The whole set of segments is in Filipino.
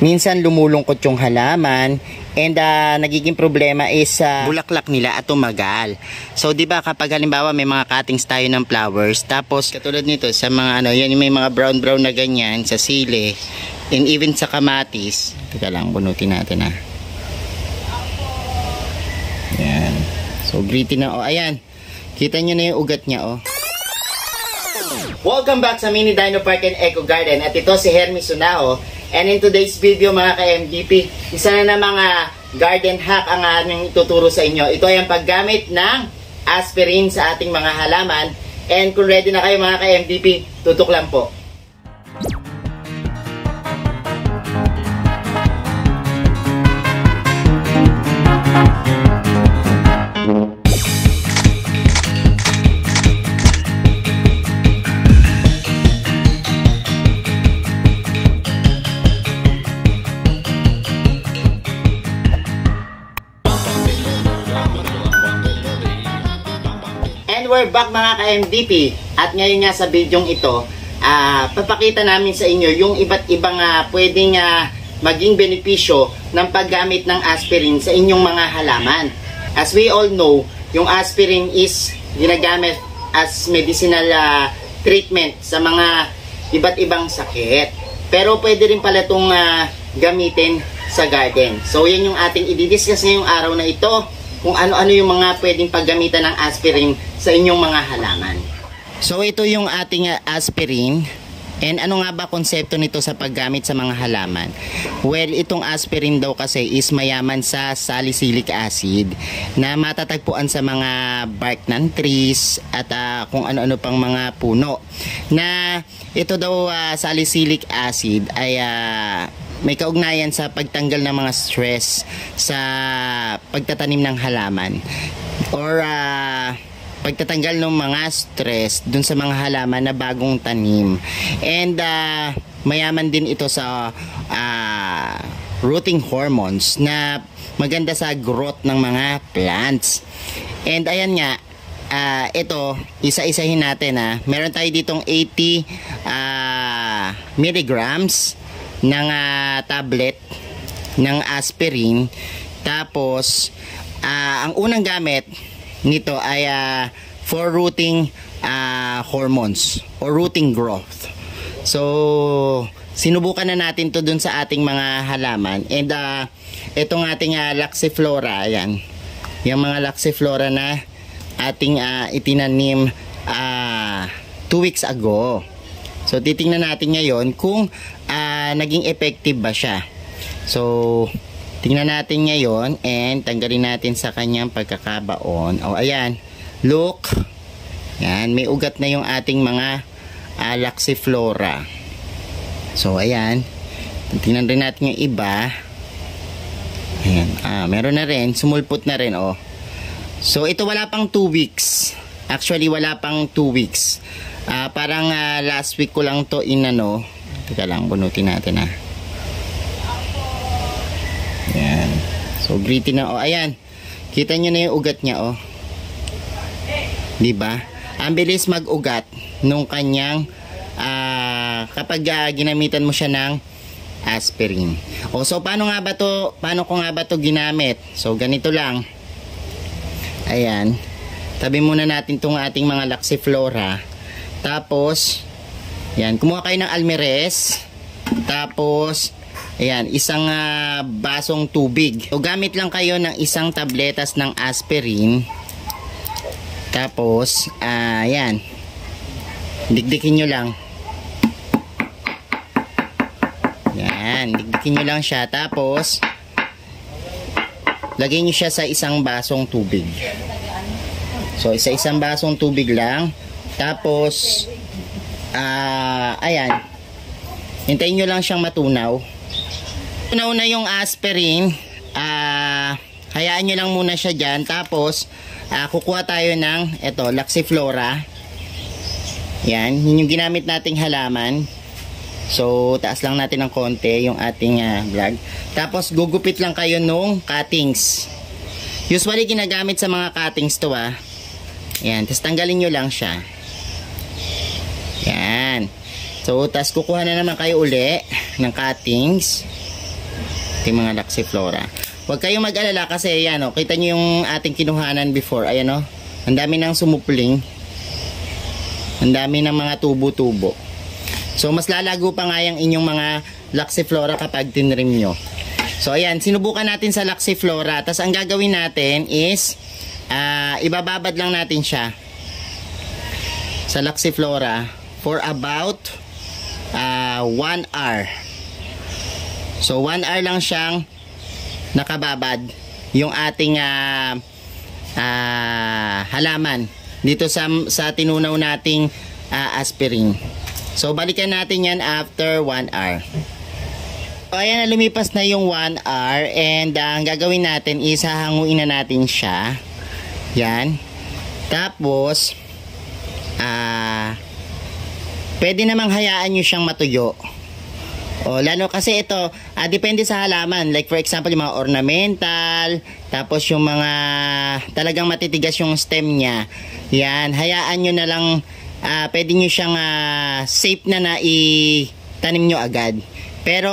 minsan lumulungkot yung halaman and ah, nagiging problema is ah, bulaklak nila at tumagal. So 'di ba kapag halimbawa may mga cuttings tayo ng flowers tapos katulad nito sa mga ano yan may mga brown brown na ganyan sa sili and even sa kamatis. Teka lang bunutin natin ah. Yan. So gritty na oh ayan. Kita nyo na yung ugat niya oh. Welcome back sa Mini Dino Park and Eco Garden at ito si Hermes Sunaho and in today's video mga ka-MDP isa na na mga garden hack ang aming tuturo sa inyo. Ito ay ang paggamit ng aspirin sa ating mga halaman. And kung ready na kayo mga ka-MDP tutok lang po we're back mga ka-MDP at ngayon nga sa bidyong ito ah papakita namin sa inyo yung iba't ibang ah, pwedeng ah, maging benepisyo ng paggamit ng aspirin sa inyong mga halaman. As we all know, yung aspirin is ginagamit as medicinal ah, treatment sa mga iba't ibang sakit. Pero pwede rin pala itong ah, gamitin sa garden. So yan yung ating i-discuss ngayong araw na ito kung ano-ano yung mga pwedeng paggamitan ng aspirin sa inyong mga halaman. So ito yung ating uh, aspirin. And ano nga ba konsepto nito sa paggamit sa mga halaman? Well, itong aspirin daw kasi is mayaman sa salicylic acid na matatagpuan sa mga bark ng trees at ah, kung ano-ano pang mga puno. Na ito daw ah, salicylic acid ay ah, may kaugnayan sa pagtanggal ng mga stress sa pagtatanim ng halaman. Or ah, pagtatanggal ng mga stress dun sa mga halaman na bagong tanim. And ah, mayaman din ito sa ah, rooting hormones na maganda sa growth ng mga plants. And ayan nga ah, ito isa-isahin natin ha meron tayo ditong 80 ah, milligrams ng ah, tablet ng aspirin. Tapos, ah, ang unang gamit nito ay ah, for rooting ah, hormones or rooting growth. So, sinubukan na natin to dun sa ating mga halaman. And ah, itong ating ah, Laxiflora, ayan. Yung mga Laxiflora na ating ah, itinanim ah, two weeks ago. So, titingnan natin ngayon kung naging effective ba siya. So, tingnan natin ngayon and tanggalin natin sa kanyang pagkakabaon. O, ayan. Look. Yan, may ugat na yung ating mga uh. So, ayan. Tingnan rin natin yung iba. Ayan. Ah, meron na rin. Sumulpot na rin, oh. So, ito wala pang 2 weeks. Actually, wala pang 2 weeks. Ah, parang ah, last week ko lang to inano. Teka lang, bunutin natin ah. Ayan. So, gritty na. Oh, ayan. Kita nyo na yung ugat niya, oh. Di ba? Ang bilis mag-ugat nung kanyang ah, kapag ah, ginamitan mo siya ng aspirin. O, so, paano nga ba to, paano ko nga ba to ginamit? So, ganito lang. Ayan. Tabi muna natin tong ating mga Laxiflora. Tapos, yan, kumuha kayo ng almeres. Tapos, ayan, isang ah, basong tubig. O gamit lang kayo ng isang tabletas ng aspirin. Tapos, ah, ayan. Dikdikin nyo lang. Yan, dikdikin nyo lang siya. Tapos, lagay nyo siya sa isang basong tubig. So, isa isang basong tubig lang. Tapos, ah, ayan. Hintayin nyo lang siyang matunaw. Tunaw na yung aspirin. Ah, hayaan nyo lang muna siya dyan. Tapos, ah, kukuha tayo ng, eto, Laxiflora. Yan, yun yung ginamit nating halaman. So, taas lang natin ng konti yung ating ah, vlog. Tapos, gugupit lang kayo nung cuttings. Usually, ginagamit sa mga cuttings to ah. Yan, tapos tanggalin nyo lang siya. Yan. So, tapos kukuha na naman kayo uli ng cuttings. ating mga Laxiflora. Huwag kayong mag-alala kasi yan o, kita nyo yung ating kinuhanan before. Ayan o, ang dami ng sumupling. Ang dami ng mga tubo-tubo. So mas lalago pa nga yung inyong mga Laxiflora kapag tinrim nyo. So ayan, sinubukan natin sa Laxiflora. Tapos ang gagawin natin is, uh, ibababad lang natin siya sa Laxiflora for about 1 uh, hour. So 1 hour lang siyang nakababad yung ating uh, uh, halaman dito sa, sa tinunaw nating uh, aspirin. So balikan natin yan after 1 hour. So ayan lumipas na yung 1 hour and uh, ang gagawin natin is hahanguin na natin siya. Yan. Tapos ah uh, pwede namang hayaan nyo siyang matuyo. O, lalo kasi ito, uh, depende sa halaman. Like for example, yung mga ornamental, tapos yung mga talagang matitigas yung stem niya. Yan, hayaan nyo na lang, uh, pwede nyo siyang uh, safe na na itanim nyo agad. Pero,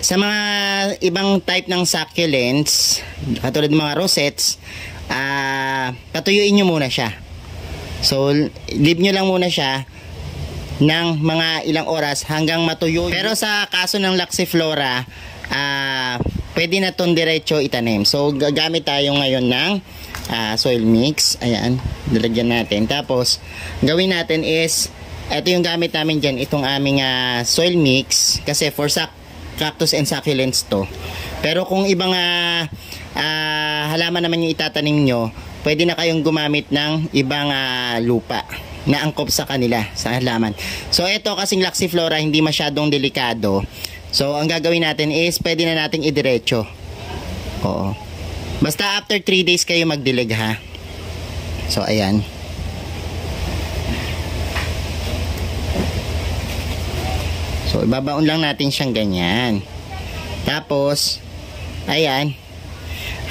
sa mga ibang type ng succulents, katulad ng mga rosettes, uh, patuyuin nyo muna siya. So, leave nyo lang muna siya ng mga ilang oras hanggang matuyo. Pero sa kaso ng Laxiflora, uh, pwede na itong diretso itanim. So gagamit tayo ngayon ng uh, soil mix. Ayan, dalagyan natin. Tapos, gawin natin is, ito yung gamit namin dyan, itong aming uh, soil mix. Kasi for sac cactus and succulents to. Pero kung ibang uh, uh, halaman naman yung itatanim nyo, pwede na kayong gumamit ng ibang uh, lupa na angkop sa kanila sa halaman. So ito kasing Laxiflora hindi masyadong delikado. So ang gagawin natin is pwede na nating idiretso. Oo. Basta after 3 days kayo magdilig ha. So ayan. So ibabaon lang natin siyang ganyan. Tapos ayan.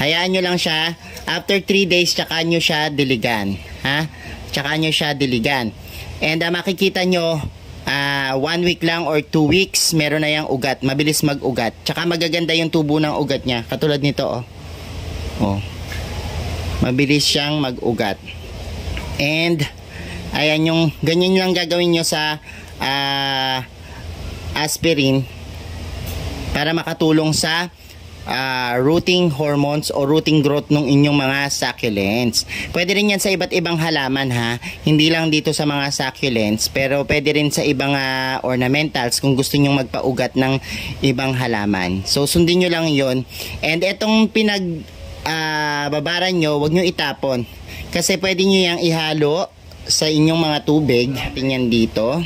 Hayaan nyo lang siya after 3 days tsaka nyo siya diligan. Ha? Tsaka nyo siya diligan. And uh, makikita nyo, uh, one week lang or two weeks, meron na yung ugat. Mabilis mag-ugat. Tsaka magaganda yung tubo ng ugat niya. Katulad nito, oh. oh. Mabilis siyang mag-ugat. And, ayan yung, ganyan lang gagawin nyo sa uh, aspirin para makatulong sa uh, rooting hormones o rooting growth ng inyong mga succulents. Pwede rin yan sa iba't ibang halaman ha. Hindi lang dito sa mga succulents pero pwede rin sa ibang uh, ornamentals kung gusto nyong magpaugat ng ibang halaman. So sundin nyo lang yon And itong pinag uh, babaran nyo, wag nyo itapon. Kasi pwede nyo yang ihalo sa inyong mga tubig. Tingnan dito.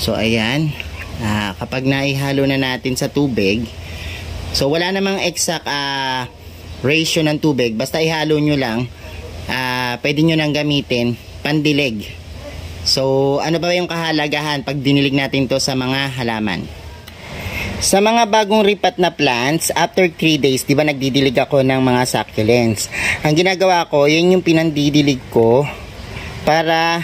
So ayan, uh, kapag naihalo na natin sa tubig, so wala namang exact uh, ratio ng tubig, basta ihalo nyo lang, uh, pwede nyo nang gamitin pandilig. So ano ba yung kahalagahan pag dinilig natin to sa mga halaman? Sa mga bagong ripat na plants, after 3 days, di ba nagdidilig ako ng mga succulents. Ang ginagawa ko, yun yung pinandidilig ko para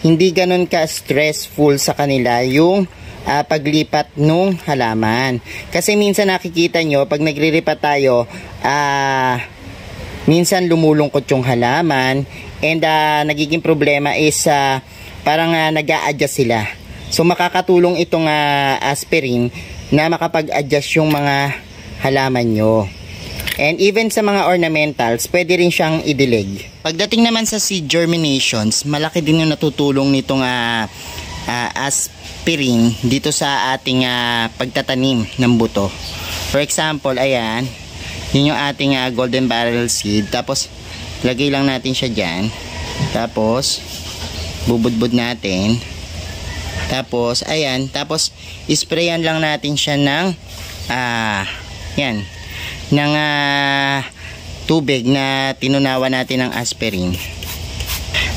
hindi ganun ka-stressful sa kanila yung uh, paglipat nung halaman. Kasi minsan nakikita nyo, pag nagriripat tayo, uh, minsan lumulungkot yung halaman and uh, nagiging problema is uh, parang uh, nag adjust sila. So makakatulong itong uh, aspirin na makapag-adjust yung mga halaman nyo. And even sa mga ornamentals, pwede rin siyang idilig. Pagdating naman sa seed germinations, malaki din yung natutulong nitong uh, uh, aspirin dito sa ating uh, pagtatanim ng buto. For example, ayan, yun yung ating uh, golden barrel seed. Tapos, lagay lang natin siya dyan. Tapos, bubudbud natin. Tapos, ayan. Tapos, isprayan lang natin siya ng, ah, uh, yan, ng uh, tubig na tinunawa natin ng aspirin.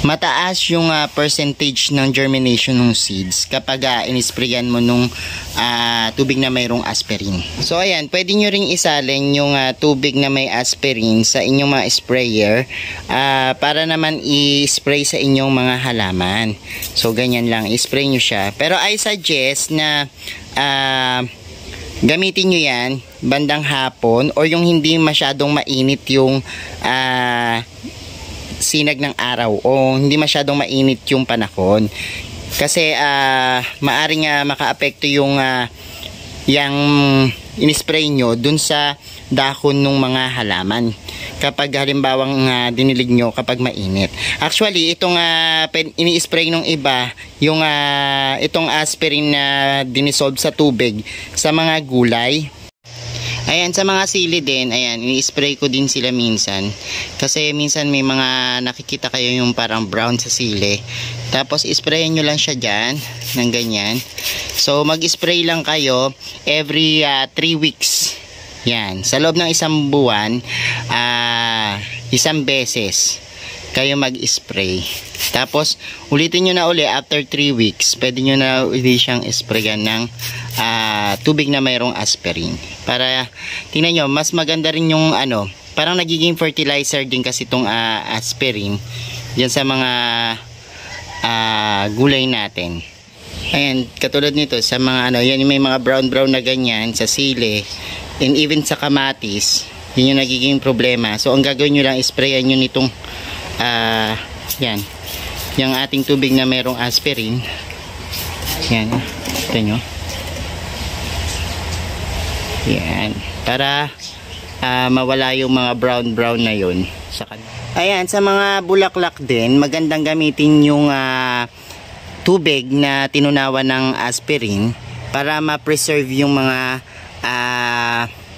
mataas yung uh, percentage ng germination ng seeds kapag uh, inisprayan mo nung uh, tubig na mayroong aspirin. So ayan, pwede nyo ring isalin yung uh, tubig na may aspirin sa inyong mga sprayer uh, para naman i-spray sa inyong mga halaman. So ganyan lang, i-spray nyo siya. Pero I suggest na uh, gamitin nyo yan bandang hapon or yung hindi masyadong mainit yung uh, sinag ng araw o hindi masyadong mainit yung panahon. Kasi uh, maaring uh, makaapekto yung uh, yung inispray nyo dun sa dahon ng mga halaman kapag halimbawang uh, dinilig nyo kapag mainit actually itong uh, ini-spray ng iba yung uh, itong aspirin na dinisolve sa tubig sa mga gulay Ayan, sa mga sili din, ayan, ini-spray ko din sila minsan. Kasi minsan may mga nakikita kayo yung parang brown sa sili. Tapos, isprayin nyo lang siya dyan, ng ganyan. So, mag-spray lang kayo every 3 uh, weeks. Yan, sa loob ng isang buwan, uh, isang beses kayo mag-spray. Tapos, ulitin nyo na uli after 3 weeks. Pwede nyo na uli siyang sprayan ng uh, tubig na mayroong aspirin para tingnan nyo mas maganda rin yung ano parang nagiging fertilizer din kasi itong uh, aspirin dyan sa mga uh, gulay natin ayan katulad nito sa mga ano yan may mga brown brown na ganyan sa sili and even sa kamatis yun yung nagiging problema so ang gagawin nyo lang sprayan nyo nitong uh, yan yung ating tubig na mayroong aspirin yan ito nyo yan. Para uh, mawala yung mga brown brown na yun sa. Ayan, sa mga bulaklak din, magandang gamitin yung uh, tubig na tinunawan ng aspirin para ma-preserve yung mga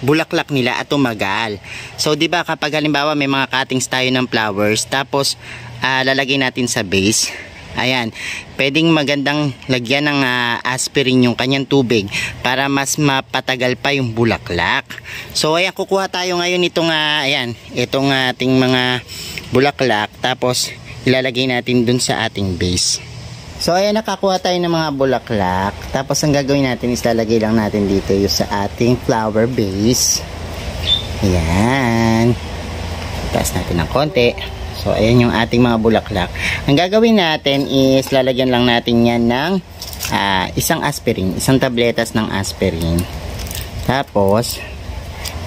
bulaklak nila at tumagal. So, 'di ba kapag halimbawa may mga cuttings tayo ng flowers, tapos uh, lalagay natin sa base, Ayan, pwedeng magandang lagyan ng uh, aspirin yung kanyang tubig para mas mapatagal pa yung bulaklak. So ayan, kukuha tayo ngayon itong, uh, ayan, itong ating mga bulaklak tapos ilalagay natin dun sa ating base. So ayan, nakakuha tayo ng mga bulaklak tapos ang gagawin natin is lalagay lang natin dito yung sa ating flower base. Ayan. Taas natin ng konti. So, ayan yung ating mga bulaklak. Ang gagawin natin is lalagyan lang natin yan ng uh, isang aspirin. Isang tabletas ng aspirin. Tapos,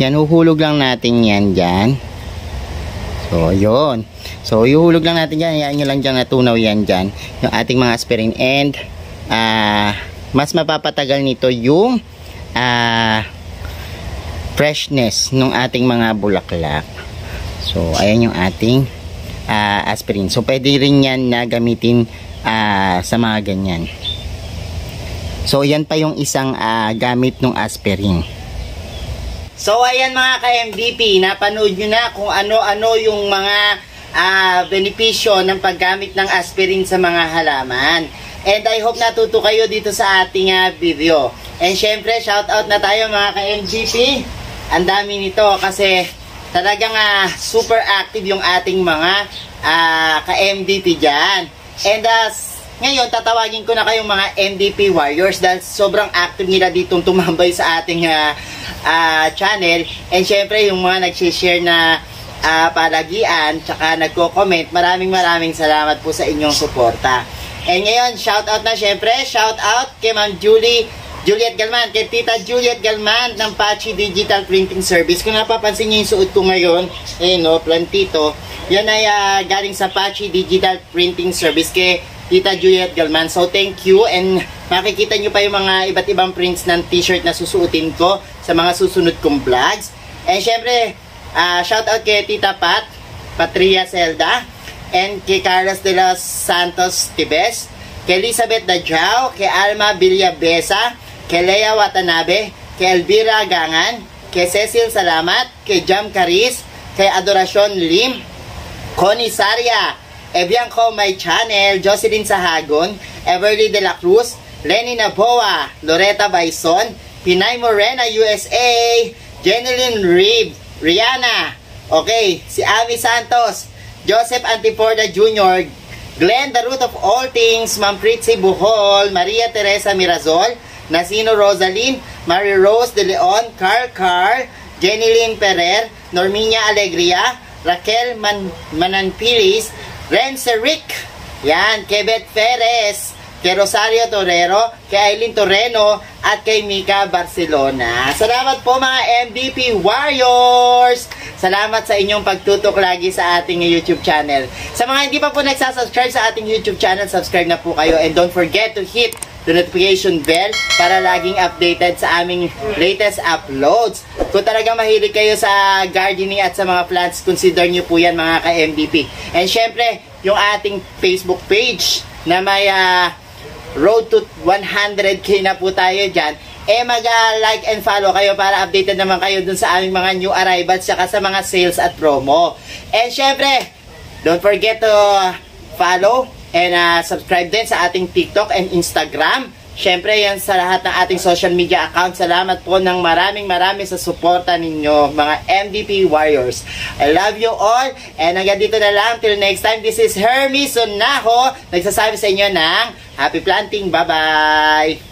yan, uhulog lang natin yan dyan. So, yun. So, ihulog lang natin yan. Yan nyo lang dyan natunaw yan dyan. Yung ating mga aspirin. And, uh, mas mapapatagal nito yung uh, freshness ng ating mga bulaklak. So, ayan yung ating uh, aspirin. So, pwede rin yan na gamitin uh, sa mga ganyan. So, yan pa yung isang uh, gamit ng aspirin. So, ayan mga ka-MVP, napanood nyo na kung ano-ano yung mga uh, benepisyo ng paggamit ng aspirin sa mga halaman. And I hope natuto kayo dito sa ating uh, video. And syempre, shout out na tayo mga ka-MGP. Ang dami nito kasi talagang uh, super active yung ating mga uh, ka-MVP dyan. And uh, ngayon, tatawagin ko na kayong mga MVP Warriors dahil sobrang active nila dito tumambay sa ating uh, uh, channel. And syempre, yung mga nag-share na uh, palagian, tsaka nagko-comment, maraming maraming salamat po sa inyong suporta. And ngayon, shout out na syempre, shout out kay Ma'am Julie Juliet Galman, kay Tita Juliet Galman ng Pachi Digital Printing Service. Kung napapansin niyo yung suot ko ngayon, ayun no, plantito, yan ay uh, galing sa Pachi Digital Printing Service kay Tita Juliet Galman. So thank you and makikita nyo pa yung mga iba't ibang prints ng t-shirt na susuotin ko sa mga susunod kong vlogs. And syempre, uh, shout out kay Tita Pat, Patria Zelda, and kay Carlos de los Santos Tibes, kay Elizabeth Dajao, kay Alma Villabesa, kay Lea Watanabe, kay Elvira Gangan, kay Cecil Salamat, kay Jam Caris, kay Adoracion Lim, Connie Saria, Ebianco My Channel, Jocelyn Sahagon, Everly De La Cruz, Lenny Naboa, Loretta Bison, Pinay Morena USA, Jeneline Reed, Rihanna, okay, si Ami Santos, Joseph Antiporda Jr., Glenn, the root of all things, Ma'am Pritzi Buhol, Maria Teresa Mirazol, Nasino Rosaline, Mary Rose De Leon, Carl Carr, Jenny Lynn Perer, Norminia Alegria, Raquel Man Mananpilis, Rense Rick, yan, Kebet Perez, kay Rosario Torero, kay Aileen Torreno, at kay Mika Barcelona. Salamat po mga MVP Warriors! Salamat sa inyong pagtutok lagi sa ating YouTube channel. Sa mga hindi pa po nagsasubscribe sa ating YouTube channel, subscribe na po kayo and don't forget to hit the notification bell para laging updated sa aming latest uploads. Kung talaga mahilig kayo sa gardening at sa mga plants, consider nyo po yan mga ka-MVP. And syempre, yung ating Facebook page na may uh, road to 100k na po tayo dyan, eh mag-like and follow kayo para updated naman kayo dun sa aming mga new arrivals saka sa mga sales at promo. And syempre, don't forget to follow and uh, subscribe din sa ating TikTok and Instagram. Syempre, yan sa lahat ng ating social media account. Salamat po ng maraming maraming sa suporta ninyo, mga MVP Warriors. I love you all. And hanggang dito na lang. Till next time, this is Hermes Sonaho. Nagsasabi sa inyo ng Happy Planting. Bye-bye!